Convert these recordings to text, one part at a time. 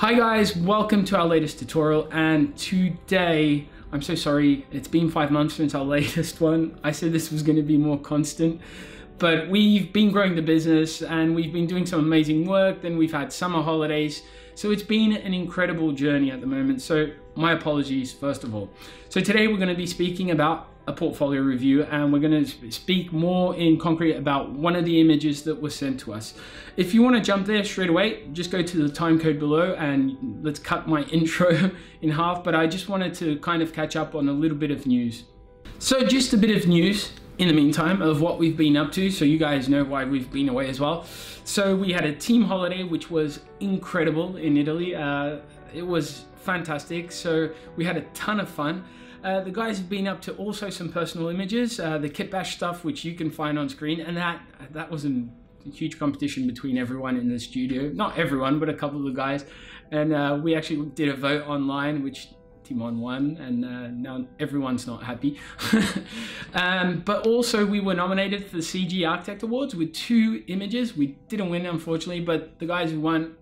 Hi guys, welcome to our latest tutorial and today, I'm so sorry, it's been five months since our latest one. I said this was going to be more constant, but we've been growing the business and we've been doing some amazing work, then we've had summer holidays, so it's been an incredible journey at the moment, so my apologies first of all. So today we're going to be speaking about a portfolio review and we're going to speak more in concrete about one of the images that was sent to us. If you want to jump there straight away, just go to the time code below and let's cut my intro in half, but I just wanted to kind of catch up on a little bit of news. So just a bit of news in the meantime of what we've been up to so you guys know why we've been away as well. So we had a team holiday which was incredible in Italy. Uh, it was fantastic. So we had a ton of fun. Uh, the guys have been up to also some personal images, uh, the Kitbash stuff, which you can find on screen, and that that was a huge competition between everyone in the studio. Not everyone, but a couple of the guys. And uh, we actually did a vote online, which Timon won, and uh, now everyone's not happy. um, but also, we were nominated for the CG Architect Awards with two images. We didn't win, unfortunately, but the guys who won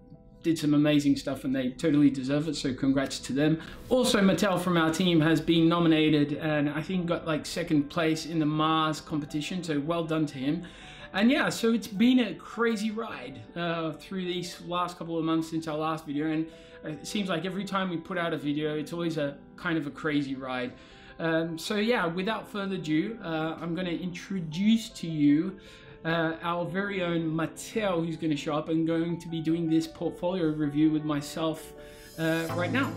did some amazing stuff and they totally deserve it. So congrats to them. Also, Matteo from our team has been nominated and I think got like second place in the Mars competition. So well done to him. And yeah, so it's been a crazy ride uh, through these last couple of months since our last video. And it seems like every time we put out a video, it's always a kind of a crazy ride. Um, so yeah, without further ado, uh, I'm going to introduce to you uh, our very own Matteo, who's going to show up and going to be doing this portfolio review with myself uh, right now.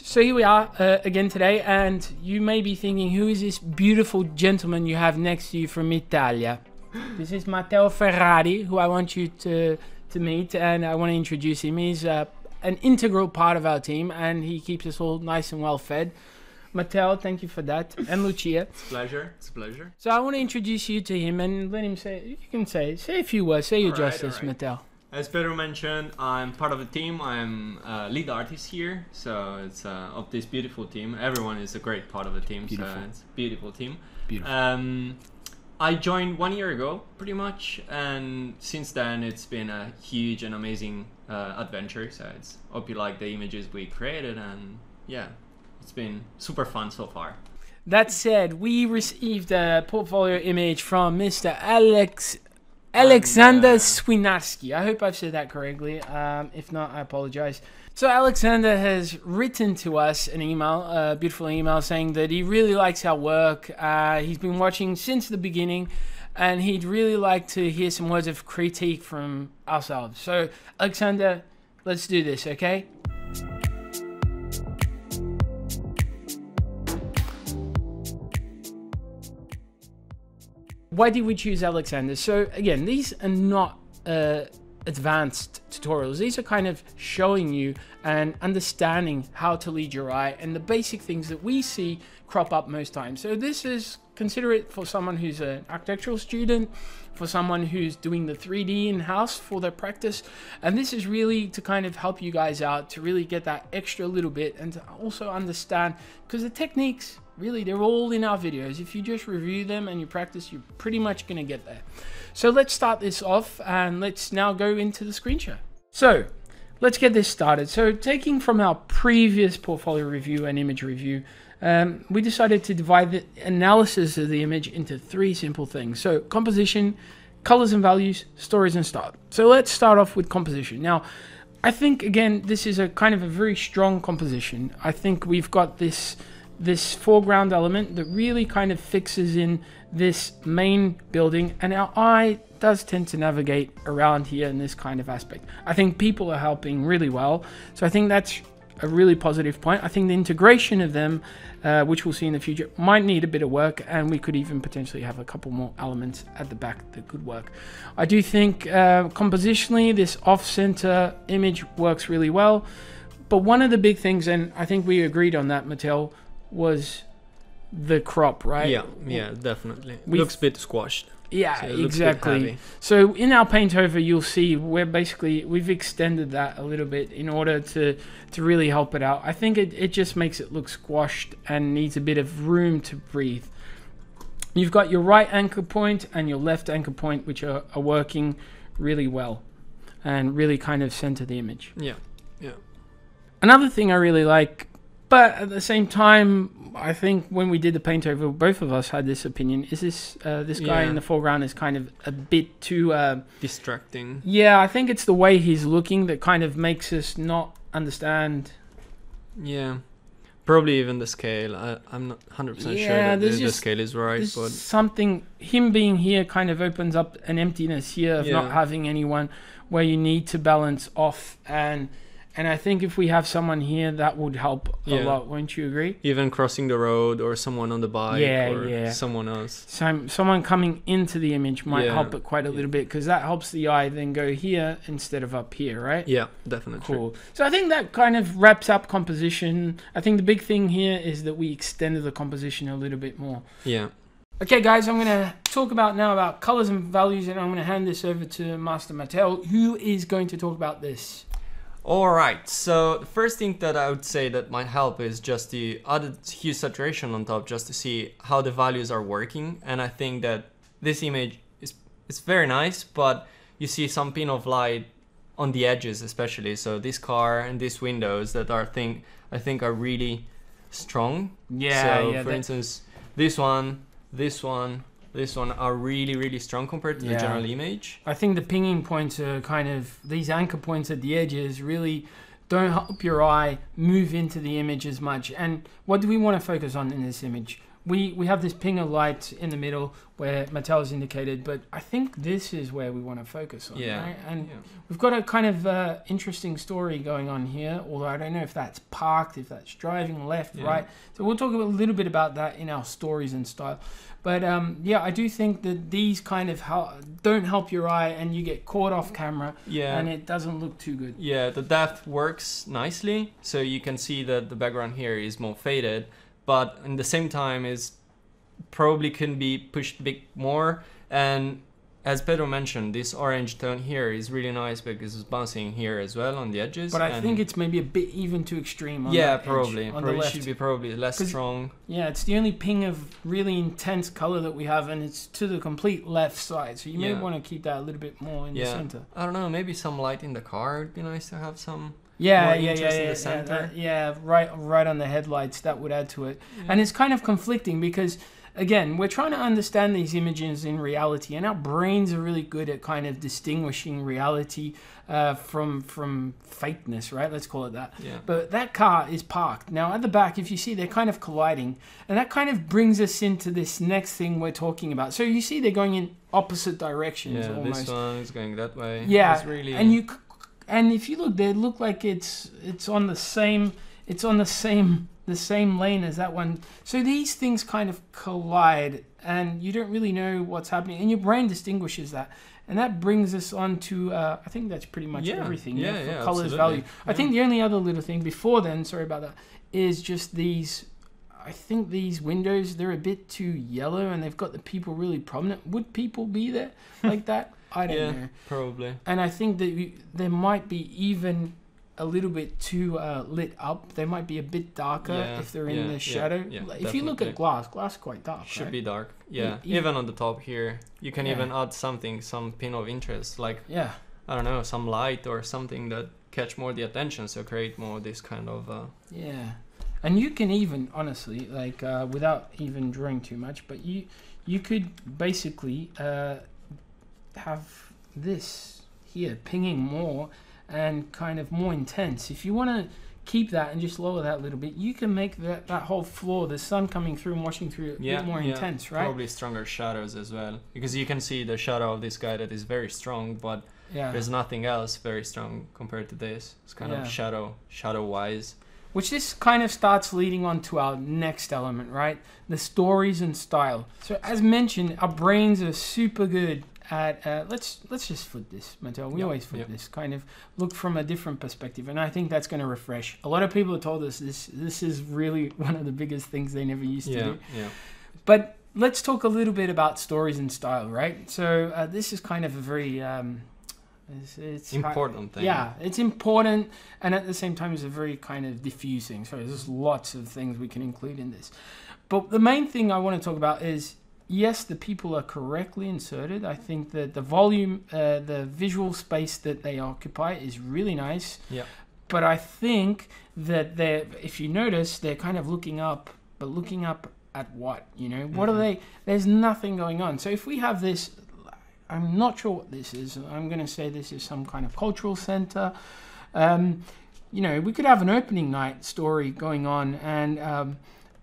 So here we are uh, again today, and you may be thinking, who is this beautiful gentleman you have next to you from Italia? this is Matteo Ferrari, who I want you to, to meet, and I want to introduce him. He's uh, an integral part of our team, and he keeps us all nice and well fed. Matteo, thank you for that, and Lucia. It's a pleasure. It's a pleasure. So I want to introduce you to him and let him say. You can say say a few words. Say your All justice, right. Matteo. As Pedro mentioned, I'm part of the team. I'm uh, lead artist here, so it's uh, of this beautiful team. Everyone is a great part of the team, Beautiful. so it's a beautiful team. Beautiful. Um, I joined one year ago, pretty much, and since then it's been a huge and amazing uh, adventure. So it's hope you like the images we created, and yeah, it's been super fun so far. That said, we received a portfolio image from Mr. Alex Aleksander uh, Swinarski. I hope I've said that correctly. Um, if not, I apologize. So Aleksander has written to us an email, a beautiful email, saying that he really likes our work. Uh, he's been watching since the beginning, and he'd really like to hear some words of critique from ourselves. So Aleksander, let's do this, okay? Why did we choose Aleksander? So again, these are not uh, advanced tutorials. These are kind of showing you and understanding how to lead your eye and the basic things that we see crop up most times. So this is consider it for someone who's an architectural student, for someone who's doing the 3D in-house for their practice. And this is really to kind of help you guys out to really get that extra little bit and to also understand because the techniques really they're all in our videos. If you just review them and you practice you're pretty much going to get there. So let's start this off and let's now go into the screen share. So let's get this started. So taking from our previous portfolio review and image review um, we decided to divide the analysis of the image into three simple things. So composition colors and values stories and style. So let's start off with composition. Now i think again this is a kind of a very strong composition. I think we've got this this foreground element that really kind of fixes in this main building and our eye does tend to navigate around here in this kind of aspect. I think people are helping really well. So I think that's a really positive point. I think the integration of them, uh, which we'll see in the future, might need a bit of work and we could even potentially have a couple more elements at the back that could work. I do think uh, compositionally this off-center image works really well. But one of the big things, and I think we agreed on that, Matteo, was the crop, right? Yeah, yeah, definitely. We've- looks a bit squashed. Yeah, So it looks a bit exactly. So in our paint over, you'll see we're basically we've extended that a little bit in order to to really help it out. I think it, it just makes it look squashed and needs a bit of room to breathe. You've got your right anchor point and your left anchor point, which are, are working really well. and really kind of center the image. Yeah, yeah. Another thing I really like, but at the same time, I think when we did the paint over, both of us had this opinion. Is this uh, this guy Yeah. in the foreground is kind of a bit too? Uh, Distracting. yeah, I think it's the way he's looking that kind of makes us not understand. Yeah. Probably even the scale. I, I'm not 100% sure that the, there's the scale is right, but something him being here kind of opens up an emptiness here of not having anyone where you need to balance off and and I think if we have someone here that would help a lot, won't you agree? even crossing the road or someone on the bike Yeah, or yeah. someone else. So someone coming into the image might Yeah. help it quite a little bit because that helps the eye then go here instead of up here, right? Yeah, definitely. Cool. So I think that kind of wraps up composition. I think the big thing here is that we extended the composition a little bit more. Yeah. Okay, guys, I'm going to talk about now about colors and values, and I'm going to hand this over to Master Matteo, who is going to talk about this. All right. So the first thing that I would say that might help is just the added hue saturation on top, just to see how the values are working. And I think that this image is it's very nice, but you see some pin of light on the edges, especially. So this car and these windows that are thing I think are really strong. Yeah, So yeah. for instance, this one, this one, this one are really really strong compared to Yeah. the general image. I think the pinging points are kind of these anchor points at the edges really don't help your eye move into the image as much. And what do we want to focus on in this image? We we have this ping of light in the middle where Matteo is indicated, but I think this is where we want to focus on. Yeah. Right? And Yeah. we've got a kind of uh, interesting story going on here. Although I don't know if that's parked, if that's driving left, Yeah. right. So we'll talk a little bit about that in our stories and style. But um, yeah, I do think that these kind of hel- don't help your eye, and you get caught off camera, Yeah. and it doesn't look too good. Yeah, the depth works nicely, so you can see that the background here is more faded, but in the same time is probably can be pushed a bit more. And as Pedro mentioned, this orange tone here is really nice because it's bouncing here as well on the edges. But I think it's maybe a bit even too extreme. On yeah, that edge, probably. on probably the left. should be probably less strong. Yeah, it's the only ping of really intense color that we have, and it's to the complete left side. So you may want to keep that a little bit more in the Yeah. center. I don't know. Maybe some light in the car would be nice to have some. Yeah, More yeah, yeah, yeah, in the yeah, that- yeah, right, right on the headlights. That would add to it. And it's kind of conflicting because, again, we're trying to understand these images in reality, and our brains are really good at kind of distinguishing reality uh, from from fakeness, right? Let's call it that. Yeah. But that car is parked. Now, at the back, if you see, they're kind of colliding. And that kind of brings us into this next thing we're talking about. So you see, they're going in opposite directions Yeah, almost. this one is going that way. Yeah, It's really. and you, c- and if you look, they look like it's it's on the same it's on the same the same lane as that one. So these things kind of collide, and you don't really know what's happening, and your brain distinguishes that. And that brings us on to, uh, I think that's pretty much Yeah, everything. yeah, for yeah, colors, value. I think the only other little thing before then, sorry about that, is just these. I think these windows they're a bit too yellow, and they've got the people really prominent. Would people be there like that? I don't Yeah. know probably. and I think that you, there might be even a little bit too uh, lit up. They might be a bit darker Yeah, if they're in yeah, the shadow. yeah, if you look at glass, glass is quite dark. Should right? be dark. Yeah. e- Even on the top here, you can even add something, some pin of interest, like Yeah, I don't know, some light or something that catch more the attention, so create more this kind of. Uh, yeah. And you can even honestly, like, uh, without even drawing too much, but you you could basically uh, have this here pinging more and kind of more intense. If you want to keep that and just lower that a little bit, you can make that, that whole floor, the sun coming through and washing through, a yeah, bit more yeah, intense, right? Probably stronger shadows as well, because you can see the shadow of this guy that is very strong, but Yeah. there's nothing else very strong compared to this. It's kind of shadow, shadow wise. Which this kind of starts leading on to our next element, right? The stories and style. So as mentioned, our brains are super good at uh, let's let's just flip this, Matteo. We Yep, always flip yep. this, kind of look from a different perspective, and I think that's going to refresh. A lot of people have told us this. This is really one of the biggest things they never used to do. yeah. But let's talk a little bit about stories and style, right? So uh, this is kind of a very um, it's, it's Important thing. yeah, it's important, and at the same time, it's a very kind of diffusing. So there's lots of things we can include in this. But the main thing I want to talk about is yes, the people are correctly inserted. I think that the volume, uh, the visual space that they occupy is really nice. Yeah. But I think that they're, if you notice, they're kind of looking up, but looking up at what? You know, what are Mhm. they? There's nothing going on. So if we have this, I'm not sure what this is. I'm going to say this is some kind of cultural center. Um, you know, we could have an opening night story going on, and um,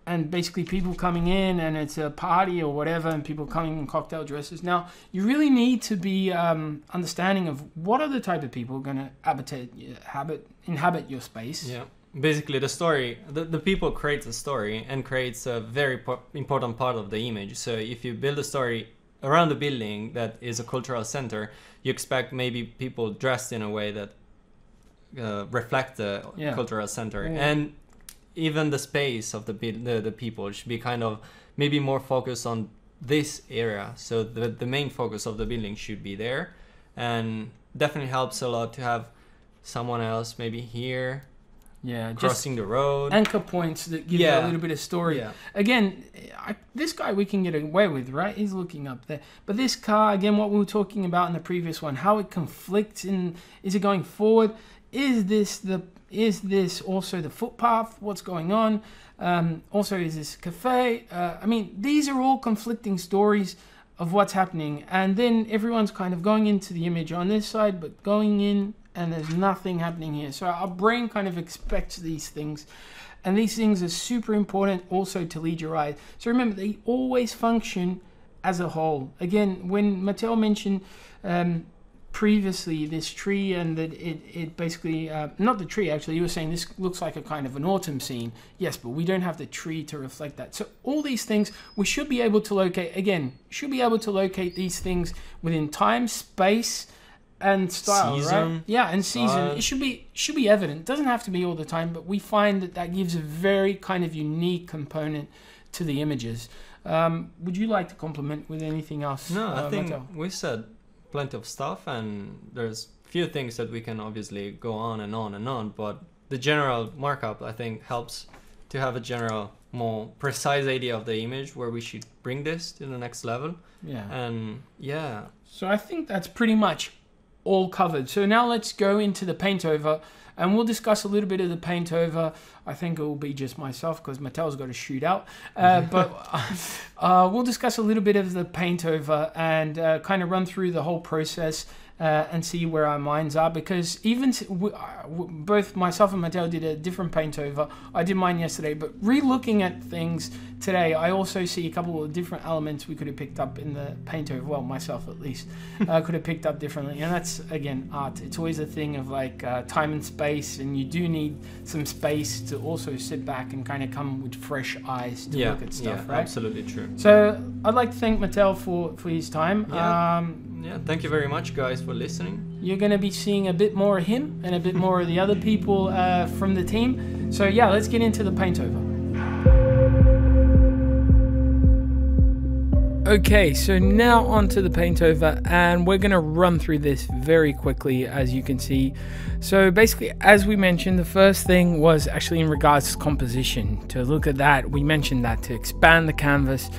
and basically people coming in, and it's a party or whatever, and people coming in cocktail dresses. Now, you really need to be um, understanding of what are the type of people going to habitate, habit, inhabit your space. Yeah. Basically, the story, the, the people creates a story and creates a very po- important part of the image. So if you build a story around the building that is a cultural center, you expect maybe people dressed in a way that uh, reflect the Yeah. cultural center, Yeah. and even the space of the, the the people should be kind of maybe more focused on this area. So the the main focus of the building should be there, and definitely helps a lot to have someone else maybe here Yeah, just crossing the road. anchor points that give you a little bit of story. yeah, Again, I, this guy we can get away with, right? He's looking up there. But this car, again, what we were talking about in the previous one, how it conflicts in is it going forward? Is this the is this also the footpath? What's going on? Um, also, is this cafe? Uh, I mean, these are all conflicting stories of what's happening, and then everyone's kind of going into the image on this side, but going in, and there's nothing happening here. So our brain kind of expects these things. And these things are super important also to lead your eye. So remember, they always function as a whole. Again, when Matteo mentioned um, previously this tree and that it, it basically, uh, not the tree actually, you were saying this looks like a kind of an autumn scene. Yes, but we don't have the tree to reflect that. So all these things, we should be able to locate, again, should be able to locate these things within time, space, and style, right? Season, Yeah, and season. style. It should be should be evident. It doesn't have to be all the time, but we find that that gives a very kind of unique component to the images. Um, would you like to compliment with anything else? no, uh, I think Matteo? we said plenty of stuff, and there's few things that we can obviously go on and on and on, but the general markup I think helps to have a general, more precise idea of the image where we should bring this to the next level. Yeah. And yeah, So I think that's pretty much all covered. So now let's go into the paint over and we'll discuss a little bit of the paint over. I think it will be just myself because Matteo's got to shoot out. Uh, but uh, we'll discuss a little bit of the paint over and uh, kind of run through the whole process. Uh, and see where our minds are because even uh, both myself and Matteo did a different paint over. I did mine yesterday, but re-looking at things today, I also see a couple of different elements we could have picked up in the paint over. Well, myself at least uh, could have picked up differently. And that's again art. It's always a thing of like uh, time and space, and you do need some space to also sit back and kind of come with fresh eyes to yeah, look at stuff, yeah, right? absolutely true. So I'd like to thank Matteo for for his time. Yeah. Um, Yeah, thank you very much, guys, for listening. you're going to be seeing a bit more of him and a bit more of the other people uh, from the team. So yeah, let's get into the paint over. Okay, so now onto the paint over, and we're going to run through this very quickly, as you can see. So basically, as we mentioned, the first thing was actually in regards to composition. To look at that, we mentioned that to expand the canvas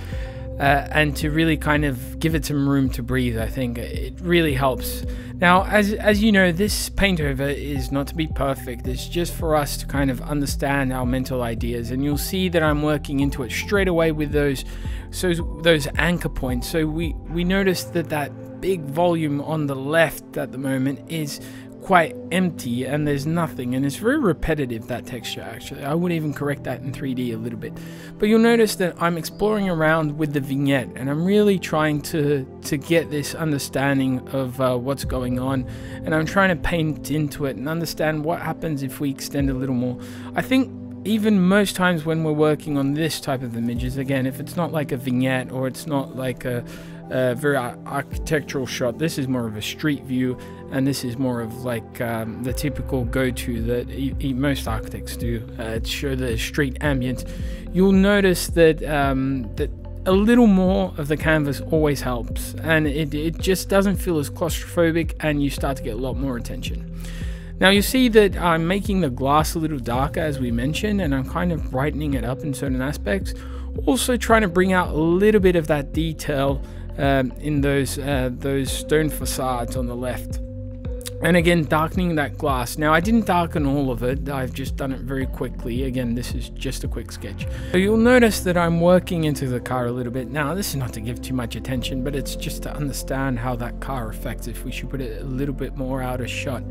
uh, and to really kind of give it some room to breathe. I think it really helps. Now, as as you know, this paint over is not to be perfect. It's just for us to kind of understand our mental ideas, and you'll see that I'm working into it straight away with those so those anchor points. So we we noticed that that big volume on the left at the moment is quite empty and there's nothing and it's very repetitive that texture actually. I would even correct that in 3d a little bit. But you'll notice that i'm exploring around with the vignette and i'm really trying to to get this understanding of uh, what's going on and i'm trying to paint into it and understand what happens if we extend a little more. I think even most times when we're working on this type of images again if it's not like a vignette or it's not like a, a very architectural shot this is more of a street view and this is more of like um, the typical go-to that e- most architects do uh, to show the street ambience you'll notice that um, that a little more of the canvas always helps and it, it just doesn't feel as claustrophobic and you start to get a lot more attention now you see that I'm making the glass a little darker as we mentioned and I'm kind of brightening it up in certain aspects Also trying to bring out a little bit of that detail um, in those uh, those stone facades on the left. And again, darkening that glass. Now, I didn't darken all of it. I've just done it very quickly. Again, this is just a quick sketch. So you'll notice that I'm working into the car a little bit. Now, this is not to give too much attention, but it's just to understand how that car affects if we should put it a little bit more out of shot.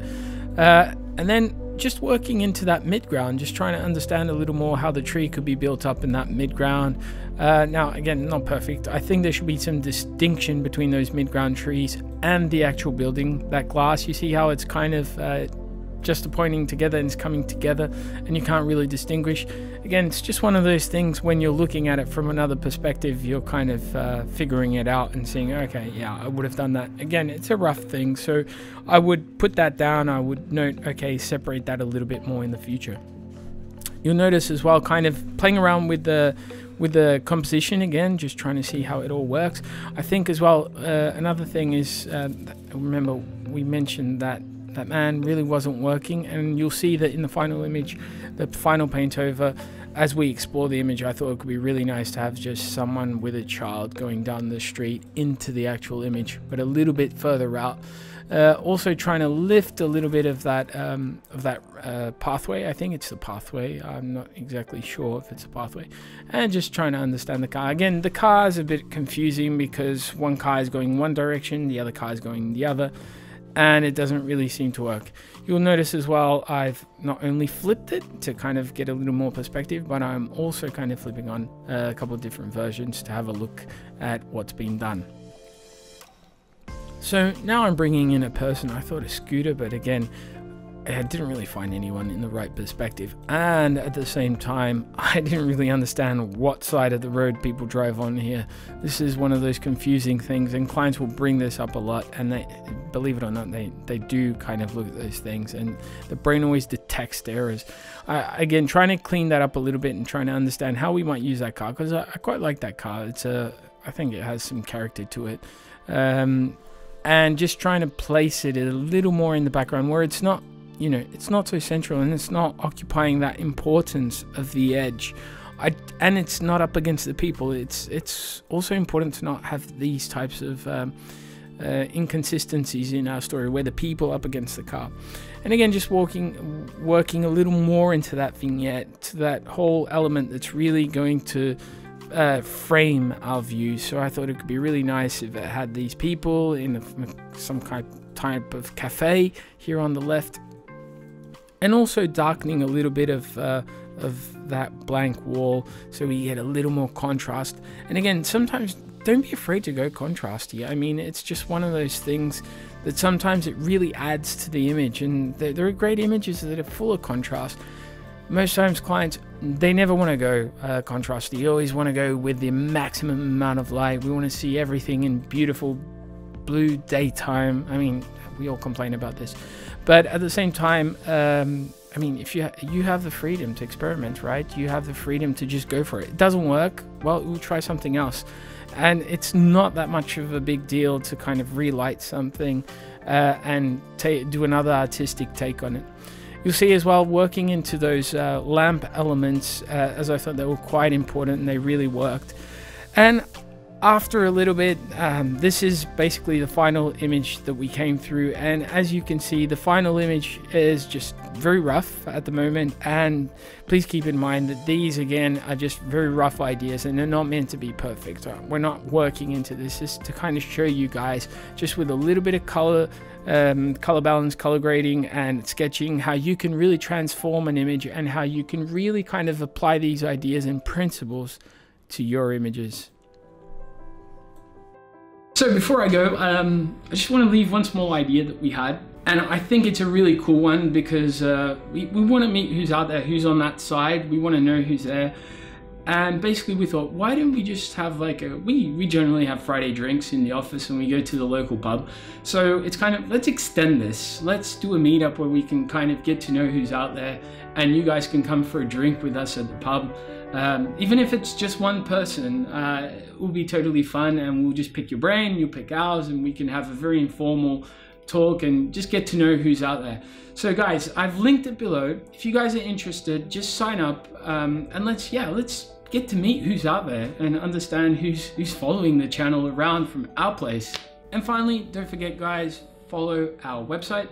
Uh, and then just working into that midground, just trying to understand a little more how the tree could be built up in that midground. Uh, now, again, not perfect. I think there should be some distinction between those midground trees and the actual building. That glass, you see how it's kind of uh, just pointing together and it's coming together and you can't really distinguish. Again, it's just one of those things when you're looking at it from another perspective, you're kind of uh, figuring it out and seeing, okay, yeah, I would have done that. Again, it's a rough thing, so I would put that down. I would note, okay, separate that a little bit more in the future. You'll notice as well, kind of playing around with the with the composition again, just trying to see how it all works. I think as well, uh, another thing is, uh, remember we mentioned that that man really wasn't working. And you'll see that in the final image the final paint over as we explore the image I thought it could be really nice to have just someone with a child going down the street into the actual image but a little bit further out. Uh, also trying to lift a little bit of that um, of that uh, pathway I think it's the pathway. I'm not exactly sure if it's a pathway. And just trying to understand the car. Again the car is a bit confusing because one car is going one direction the other car is going the other and it doesn't really seem to work. You'll notice as well, I've not only flipped it to kind of get a little more perspective, but I'm also kind of flipping on a couple of different versions to have a look at what's been done. So now I'm bringing in a person, I thought a scooter, but again, I didn't really find anyone in the right perspective. And at the same time, I didn't really understand what side of the road people drive on here. This is one of those confusing things, and clients will bring this up a lot. And they, believe it or not, they, they do kind of look at those things, and the brain always detects errors. I, again, trying to clean that up a little bit and trying to understand how we might use that car because I, I, quite like that car. It's a, I think it has some character to it. Um, and just trying to place it a little more in the background where it's not you know, it's not so central and it's not occupying that importance of the edge. I, and it's not up against the people. It's it's also important to not have these types of um, uh, inconsistencies in our story where the people up against the car. And again, just walking, working a little more into that vignette, to that whole element that's really going to uh, frame our view. So I thought it could be really nice if it had these people in a, some kind type of cafe here on the left and also darkening a little bit of uh, of that blank wall so we get a little more contrast. And again sometimes don't be afraid to go contrasty i mean it's just one of those things that sometimes it really adds to the image and there are great images that are full of contrast. Most times clients they never want to go uh, contrasty you always want to go with the maximum amount of light. We want to see everything in beautiful blue daytime. I mean we all complain about this but at the same time, um, I mean, if you you have the freedom to experiment, right? You have the freedom to just go for it. It doesn't work, well, we'll try something else. And it's not that much of a big deal to kind of relight something uh, and do another artistic take on it. You'll see as well working into those uh, lamp elements, uh, as I thought they were quite important and they really worked. And after a little bit, um, this is basically the final image that we came through. And as you can see, the final image is just very rough at the moment. And please keep in mind that these, again, are just very rough ideas and they're not meant to be perfect. Uh, we're not working into this. This is to kind of show you guys, just with a little bit of color, um, color balance, color grading, and sketching, how you can really transform an image and how you can really kind of apply these ideas and principles to your images. So before I go, um, I just want to leave one small idea that we had. And I think it's a really cool one because uh, we, we want to meet who's out there, who's on that side. We want to know who's there. And basically we thought, why don't we just have like a, we, we generally have Friday drinks in the office and we go to the local pub. So it's kind of, let's extend this. Let's do a meetup where we can kind of get to know who's out there and you guys can come for a drink with us at the pub. Um, even if it's just one person, uh, it will be totally fun and we'll just pick your brain, you pick ours, and we can have a very informal talk and just get to know who's out there. So guys, I've linked it below. If you guys are interested, just sign up um, and let's, yeah, let's get to meet who's out there and understand who's who's following the channel around from our place. And finally, don't forget guys, follow our website,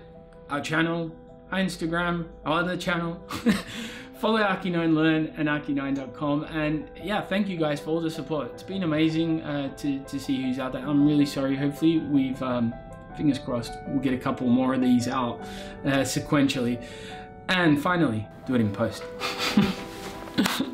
our channel, our Instagram, our other channel. follow Arqui9 Learn and Arqui9.com. And yeah, thank you guys for all the support. It's been amazing uh, to, to see who's out there. I'm really sorry. Hopefully, we've, um, fingers crossed, we'll get a couple more of these out uh, sequentially. And finally, do it in post.